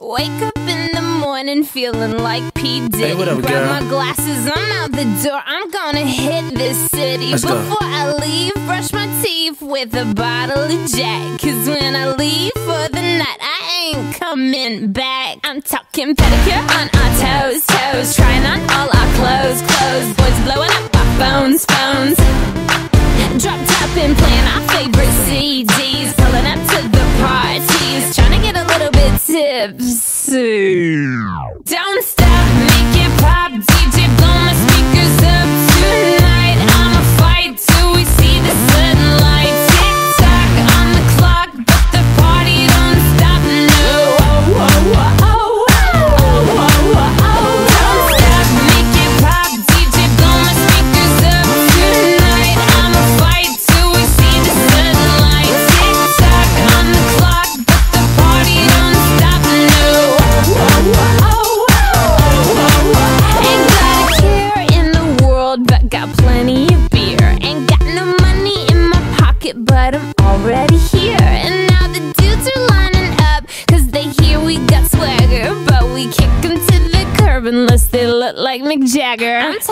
Wake up in the morning feeling like P. Diddy. Hey, what up, Grab my glasses, I'm out the door. I'm gonna hit this city. Let's Before go. I leave, brush my teeth with a bottle of Jack. Cause when I leave for the night, I ain't coming back. I'm talking pedicure on our toes, toes. Trying on all our clothes, clothes. Boys blowing up our phones, phones. Drop top and playing our favorite CD. tipsy. Don't stop, make it pop.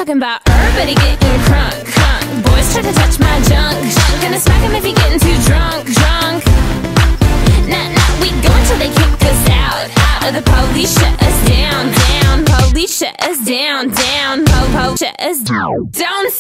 talking about everybody getting crunk, crunk. Boys try to touch my junk, junk. Gonna smack him if he getting too drunk, drunk. Nah, nah, we go until they kick us out, out. Or the police shut us down, down. Police shut us down, down. Po, po, shut us down. Don't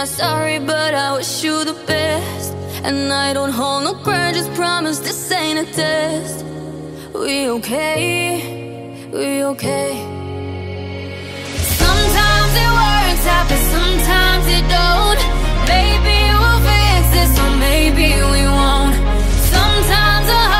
not sorry, but I wish you the best. And I don't hold no grudges, promise this ain't a test. We okay, we okay. Sometimes it works out, but sometimes it don't. Maybe we'll fix this, or maybe we won't. Sometimes I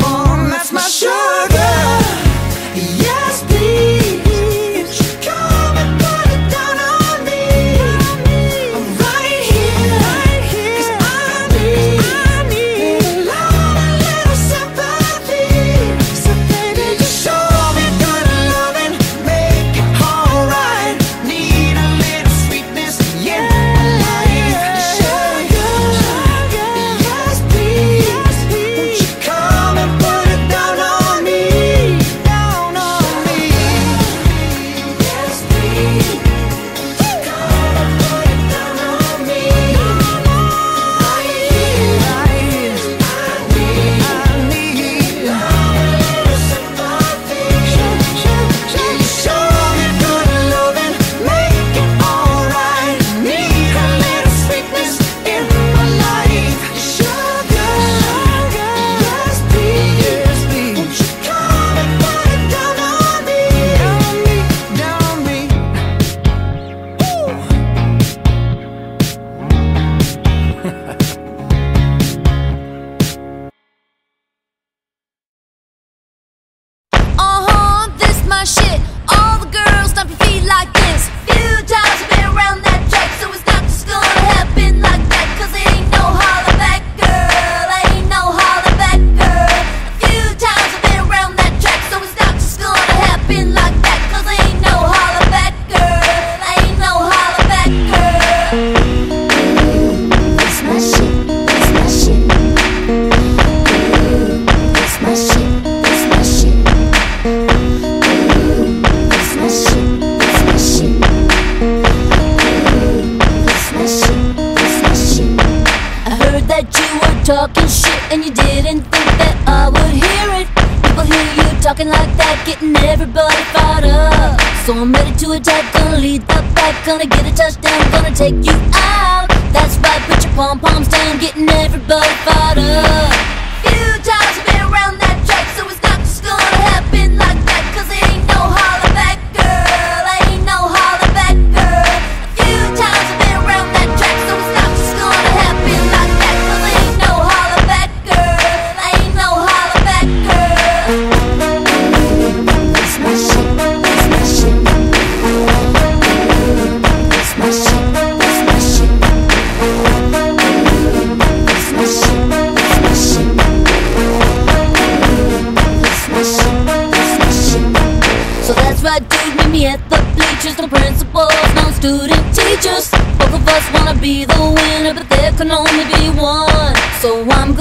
take you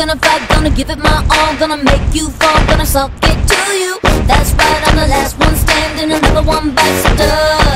gonna fight, gonna give it my all, gonna make you fall, gonna suck it to you. That's right, I'm the last one standing, another one bites the dust.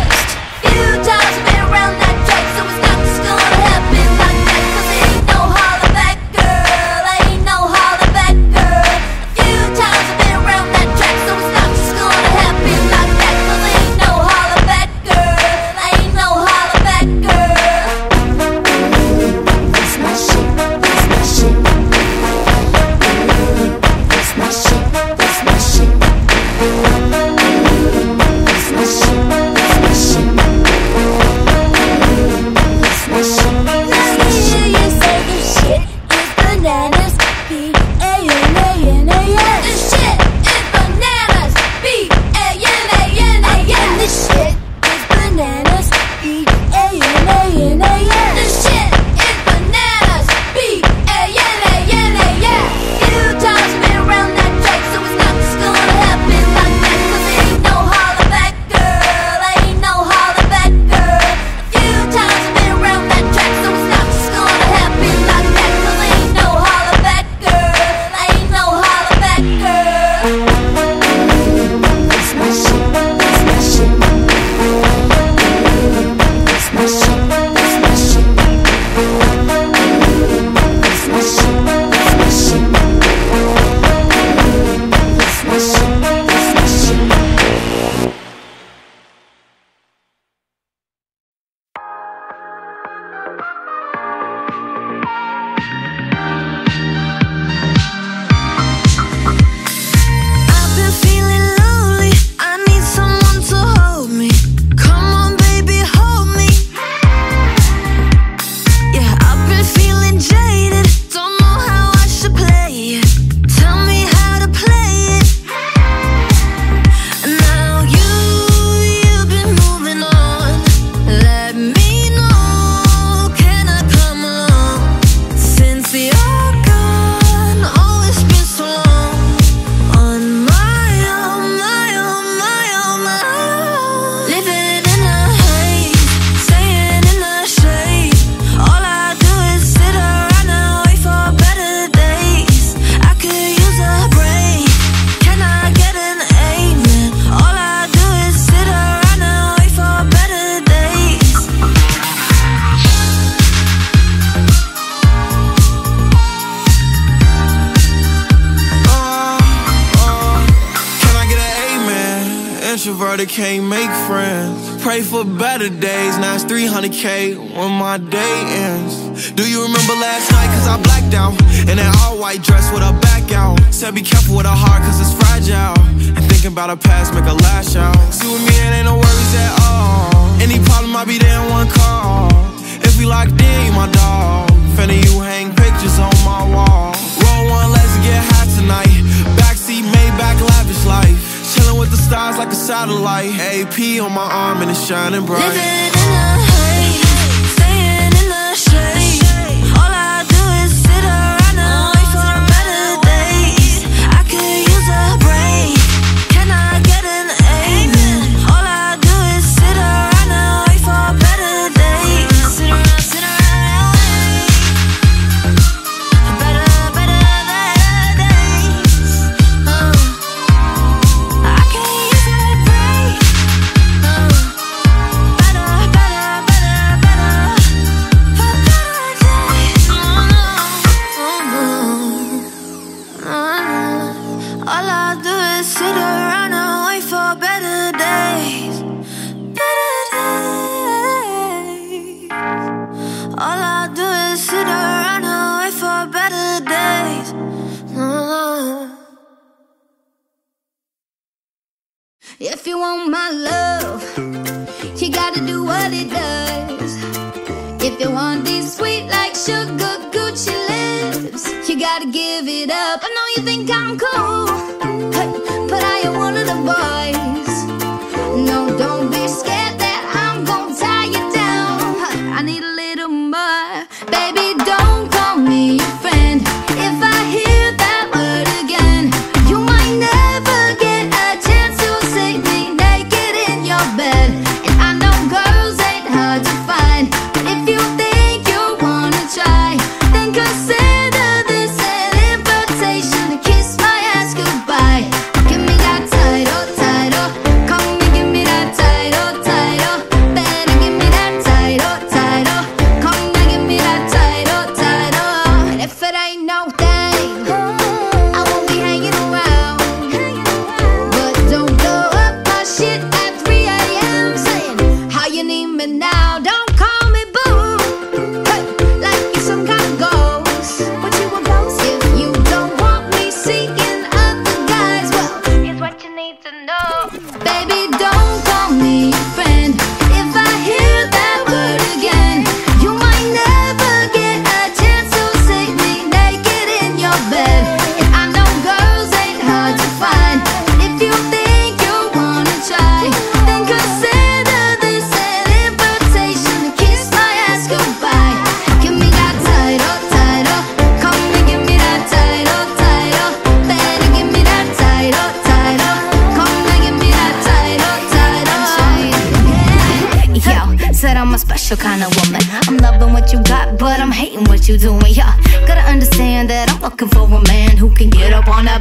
that can't make friends. Pray for better days, now it's 300k when my day ends. Do you remember last night? Cause I blacked out in an all white dress with a back out. Said be careful with a heart cause it's fragile. And thinking about a past make a lash out. See with me, it ain't no worries at all. Any problem, I'll be there in one call. If we locked in, you my dog. Fanny, you hang pictures on my wall. Roll one, let's get high tonight. Backseat, Maybach, lavish life with the stars like a satellite. AP on my arm and it's shining bright. Living in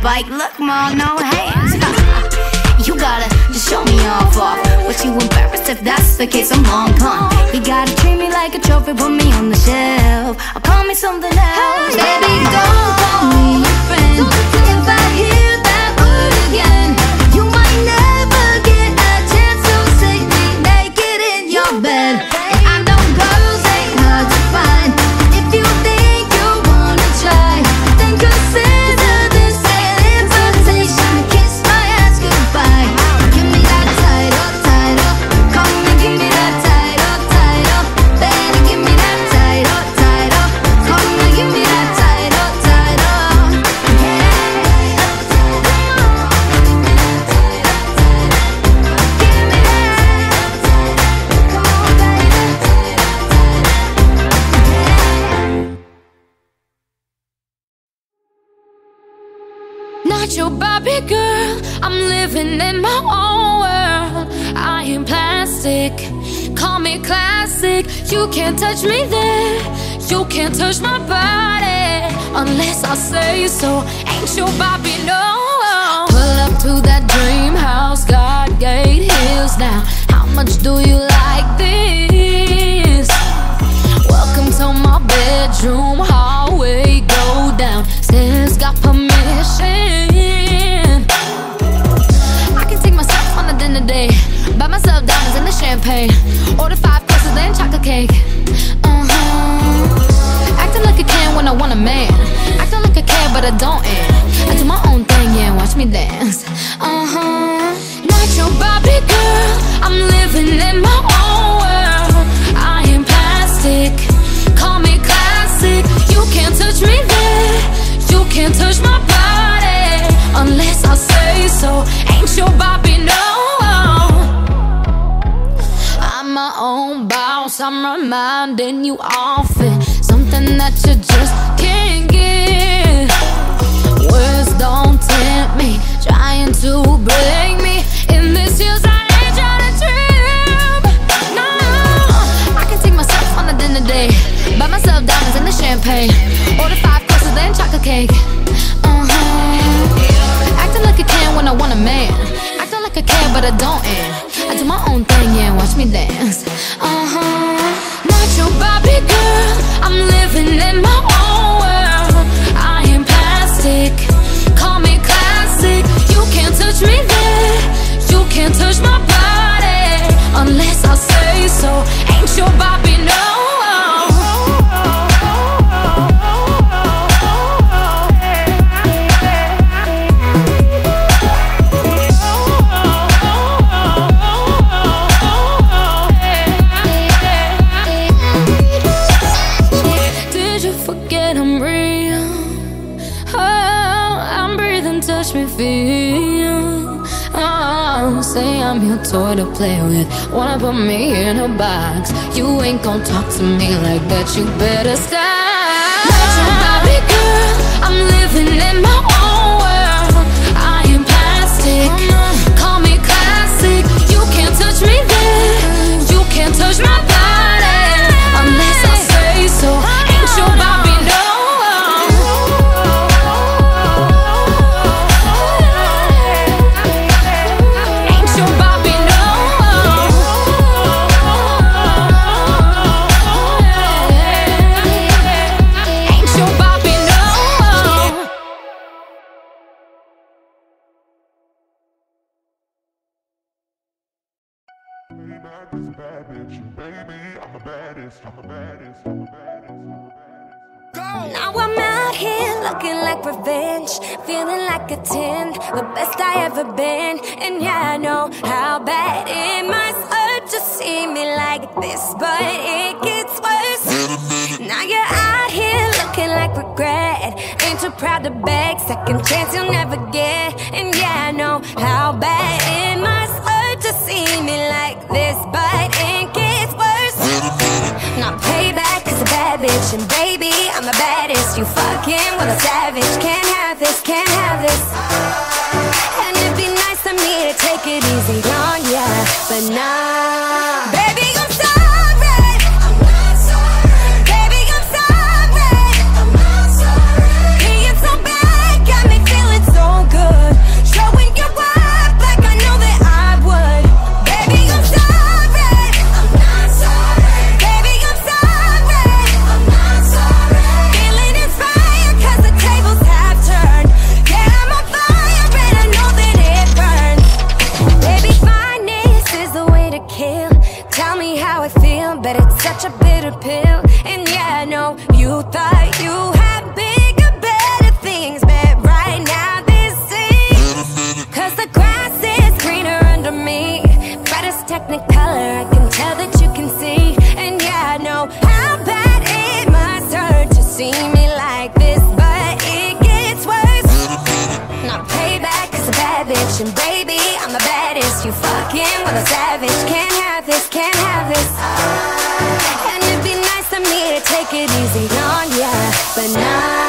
bike, look, ma, no hands. you gotta just show me off, off. What you embarrassed if that's the case? I'm long gone. You gotta treat me like a trophy, put me on the shelf. Or call me something else, baby. classic. Call me classic. You can't touch me there. You can't touch my body unless I say so. Ain't your Barbie no. Pull up to that dream house, God gate hills now. How much do you? You often something that you just can't get. Words don't tempt me, trying to break me. In this year's I ain't. No, I can take myself on a dinner date, buy myself diamonds and the champagne, order five courses then chocolate cake. Uh huh. Acting like a can when I want a man. Acting like I care, but I don't. And I do my own thing, yeah. Watch me dance. Play with. Wanna put me in a box? You ain't gon' talk to me like that. You better stop. Not your Barbie girl. I'm living in my like a 10, the best I ever been. And yeah, I know how bad it must hurt to see me like this, but it gets worse. Now you're out here looking like regret, ain't too proud to beg, second chance you'll never get. And yeah, I know how bad it must hurt to see me like this, but it gets worse. Not payback, cause a bad bitch. And baby, I'm the baddest. You fucking with a savage. Can't have this, can't have this. And it'd be nice of me to take it easy on ya. But nah. savage. Can't have this, can't have this. And it'd be nice of me to take it easy on ya. But not